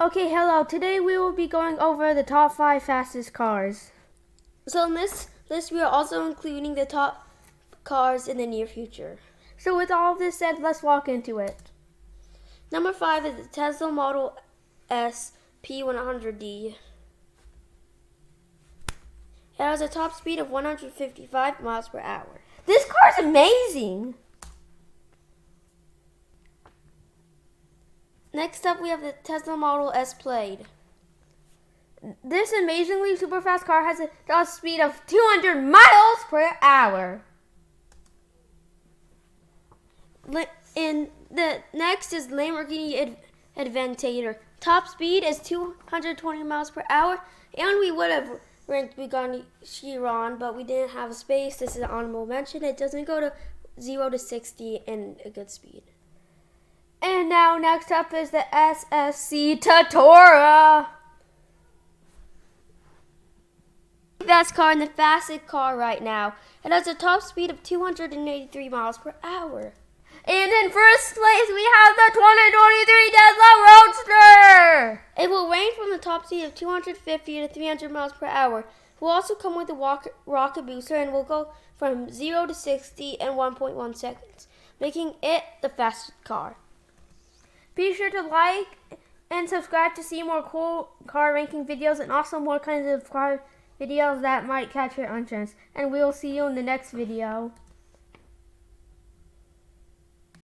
Okay, hello. Today we will be going over the top five fastest cars. So in this list, we are also including the top cars in the near future. So with all of this said, let's walk into it. Number five is the Tesla Model S P100D. It has a top speed of 155 miles per hour. This car is amazing. Next up, we have the Tesla Model S Plaid. This amazingly super fast car has a top speed of 200 miles per hour. And the next is Lamborghini Ad- Aventador. Top speed is 220 miles per hour, and we would have ranked Bugatti Chiron, but we didn't have space. This is an honorable mention. It doesn't go to 0 to 60 in a good speed. And now next up is the SSC Tuatara. Best car and the fastest car right now. It has a top speed of 283 miles per hour. And in first place, we have the 2023 Tesla Roadster. It will range from the top speed of 250 to 300 miles per hour. It will also come with a rocket booster and will go from 0 to 60 in 1.1 seconds, making it the fastest car. Be sure to like and subscribe to see more cool car ranking videos and also more kinds of car videos that might catch your interest. And we will see you in the next video.